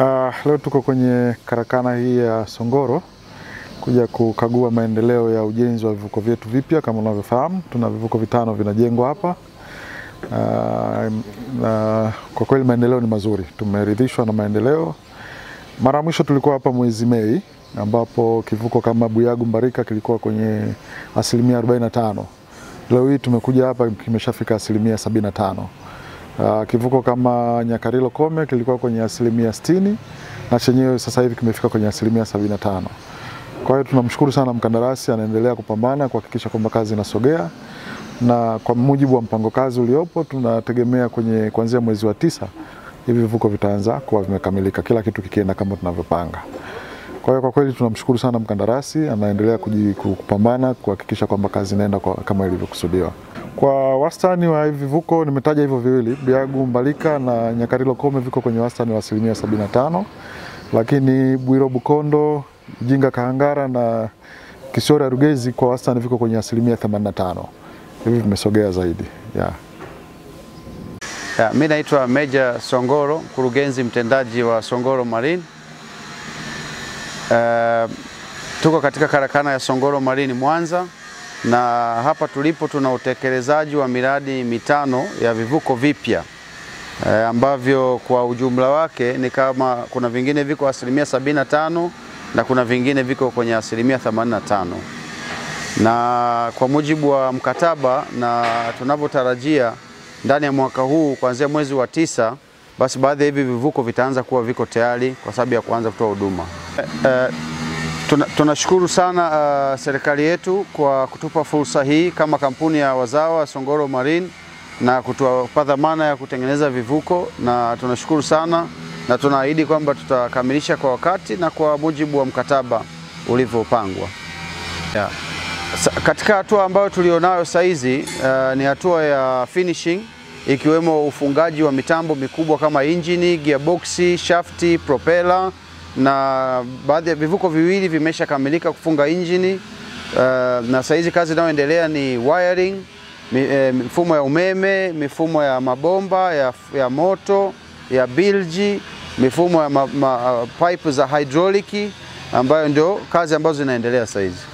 Uh, leo tuko kwenye karakana hii ya Songoro kuja kukagua maendeleo ya ujenzi wa vivuko vyetu vipya. Kama unavyofahamu, tuna vivuko vitano vinajengwa hapa. Uh, na kwa kweli maendeleo ni mazuri, tumeridhishwa na maendeleo. Mara ya mwisho tulikuwa hapa mwezi Mei ambapo kivuko kama Buyagu Mbarika kilikuwa kwenye asilimia 45. Leo hii tumekuja hapa kimeshafika asilimia 75. Uh, kivuko kama Nyakarilo Kome kilikuwa kwenye asilimia 60 na chenyewe sasa hivi kimefika kwenye asilimia 75. Kwa hiyo tunamshukuru sana mkandarasi, anaendelea kupambana kuhakikisha kwamba kazi inasogea, na kwa mujibu wa mpango kazi uliopo tunategemea kwenye kuanzia mwezi wa tisa hivi vivuko vitaanza kuwa vimekamilika, kila kitu kikienda kama tunavyopanga. Kwa hiyo kwa kweli tunamshukuru sana mkandarasi, anaendelea kupambana kuhakikisha kwamba kazi inaenda kwa- kama ilivyokusudiwa. Kwa wastani wa vivuko nimetaja hivyo viwili, Biagu Mbalika na Nyakarilo Kome viko kwenye wastani wa asilimia 75, lakini Bwiro Bukondo, Jinga Kahangara na Kisora Rugezi kwa wastani viko kwenye asilimia 85. Hivi vimesogea zaidi yeah. Ya, mi naitwa Meja Songoro, mkurugenzi mtendaji wa Songoro Marine. Uh, tuko katika karakana ya Songoro Marine Mwanza, na hapa tulipo tuna utekelezaji wa miradi mitano ya vivuko vipya e, ambavyo kwa ujumla wake ni kama kuna vingine viko asilimia 75 na kuna vingine viko kwenye asilimia 85 na kwa mujibu wa mkataba na tunavyotarajia ndani ya mwaka huu kuanzia mwezi wa tisa, basi baadhi ya hivi vivuko vitaanza kuwa viko tayari kwa sababu ya kuanza kutoa huduma. E, tuna- tunashukuru sana uh, serikali yetu kwa kutupa fursa hii kama kampuni ya wazawa Songoro Marine na kutupa dhamana ya kutengeneza vivuko, na tunashukuru sana na tunaahidi kwamba tutakamilisha kwa wakati na kwa mujibu wa mkataba ulivyopangwa. Yeah. Katika hatua ambayo tulionayo saizi uh, ni hatua ya finishing ikiwemo ufungaji wa mitambo mikubwa kama injini, gearbox, shafti, propeller na baadhi ya vivuko viwili vimeshakamilika kufunga injini uh, na saizi kazi inayoendelea ni wiring, eh, mifumo ya umeme, mifumo ya mabomba ya, ya moto, ya bilji, mifumo ya ma, ma, pipe za hydrauliki ambayo ndio kazi ambazo zinaendelea saizi.